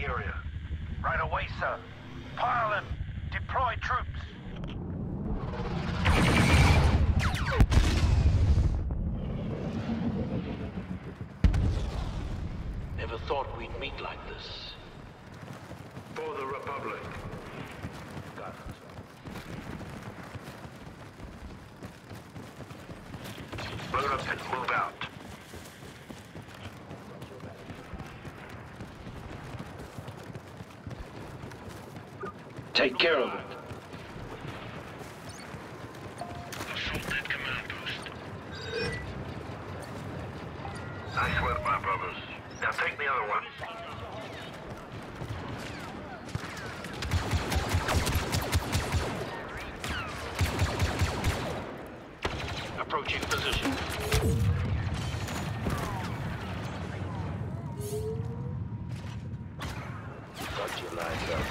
the area. Right away, sir. Pile them. Deploy troops. Never thought we'd meet like this. For the Republic. Got it. Load up and move out. Take care of it. Assault that command post. Nice work, my brothers. Now take the other one. Approaching position. Got you lined up.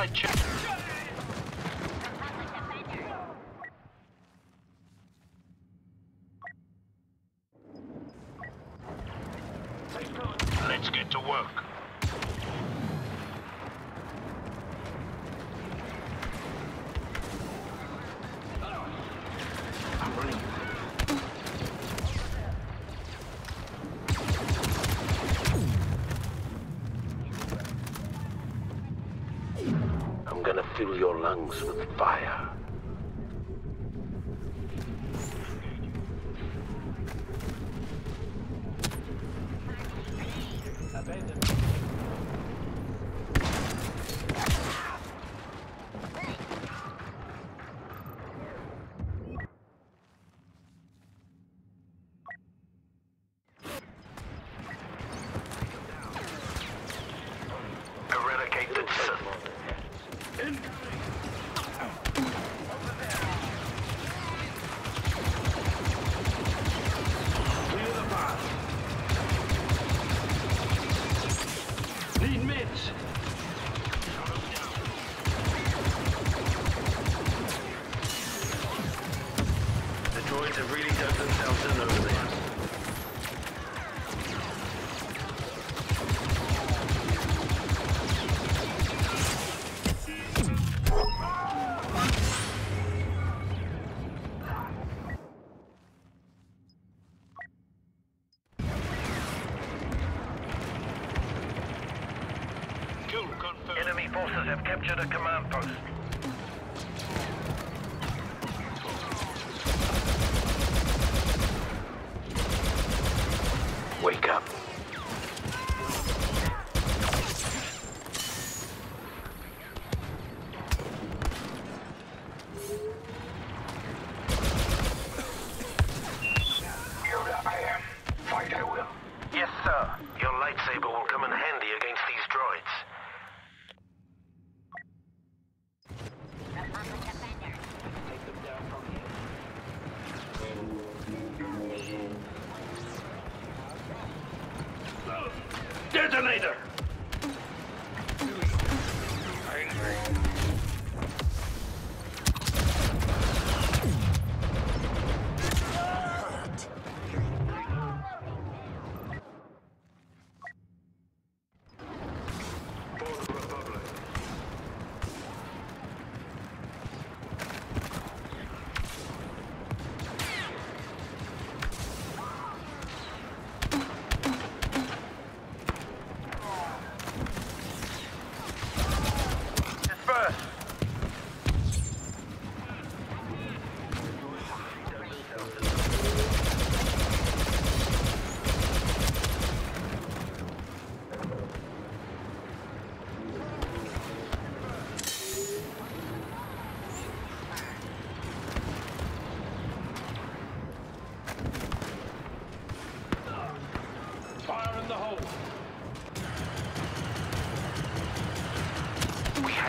A slight Enemy forces have captured a command post. Wake up. Detonator!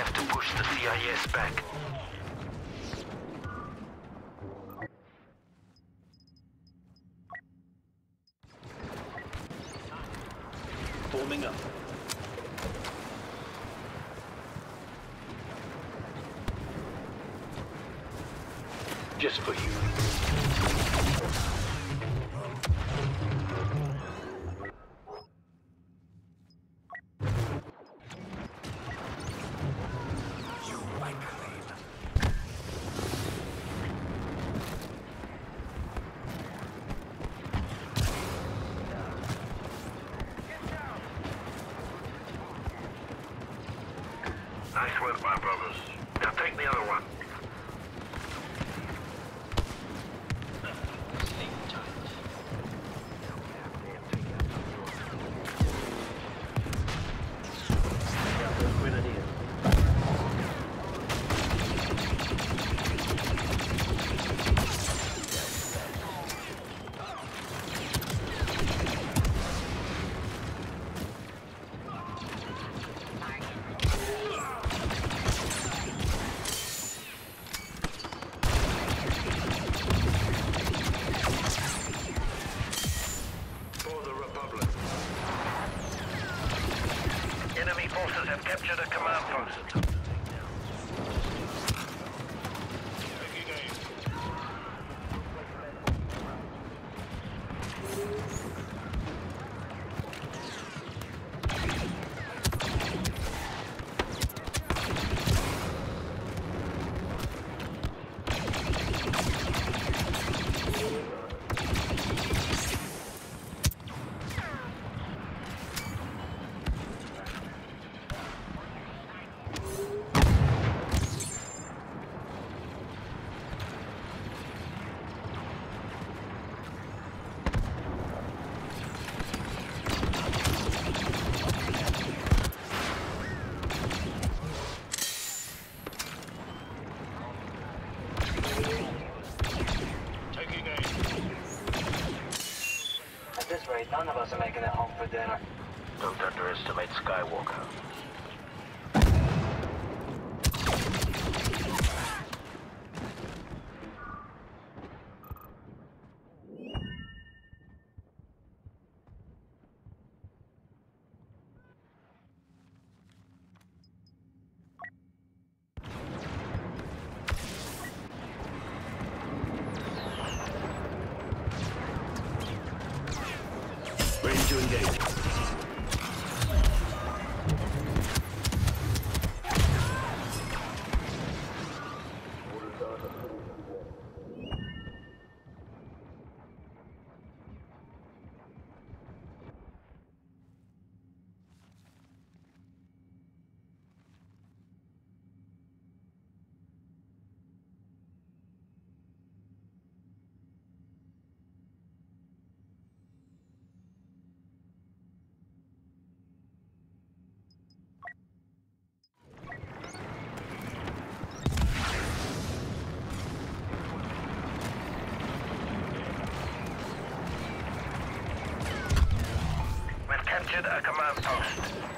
Have to push the CIS back. My brothers. Now take the other one. For the Republic. Enemy forces have captured a command post. At this rate, none of us are making it home for dinner. Don't underestimate Skywalker. Captured a command post.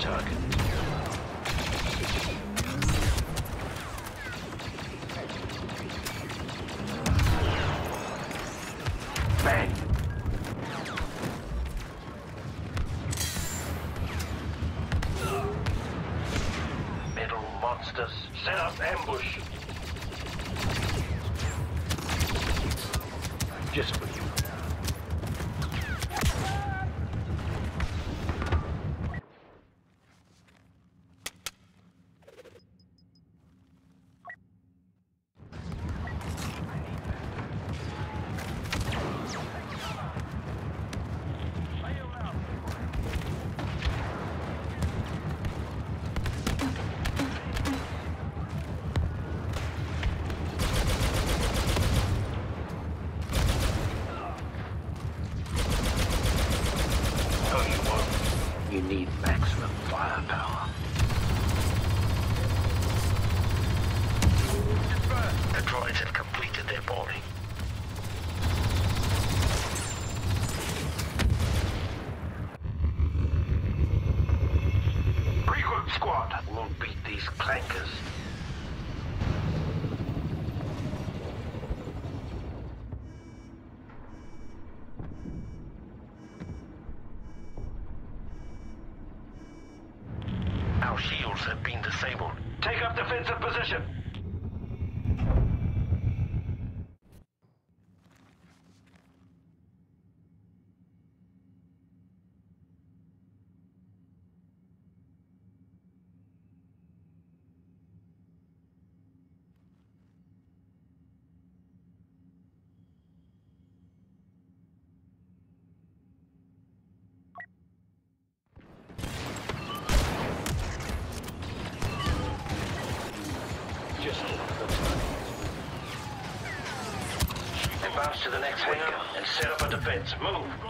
Target. Bang. Metal monsters, set up ambush. Just have been disabled. Take up defensive position. Just another target. Advance to the next hangar and set up a defense. Move.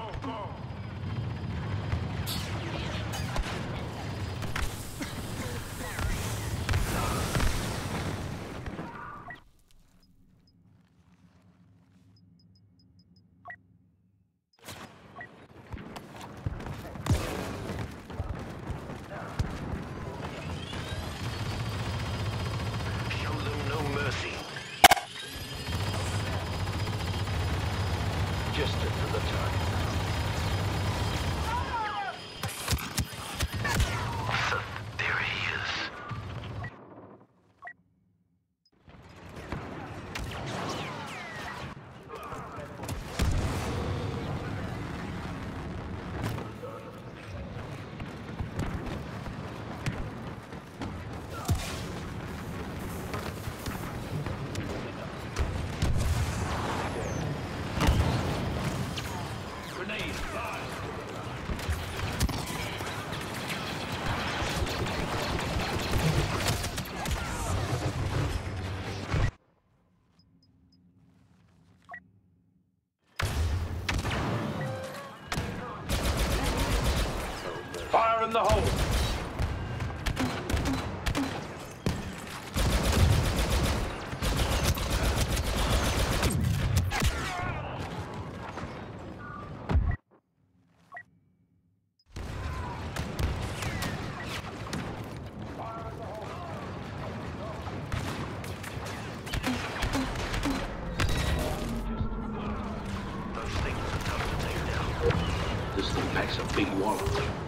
Thing packs a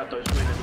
Até às duas da